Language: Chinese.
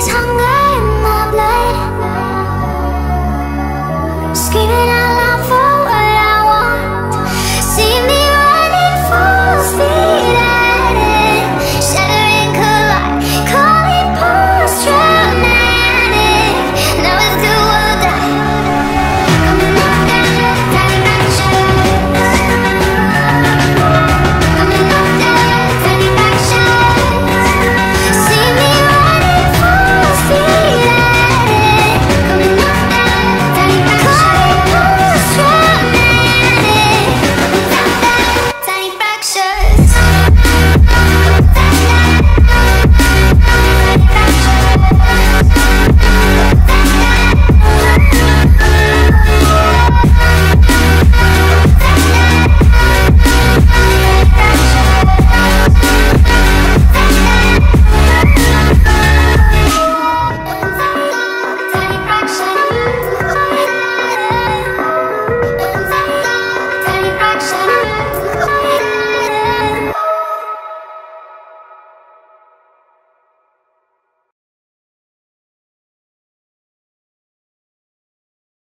常。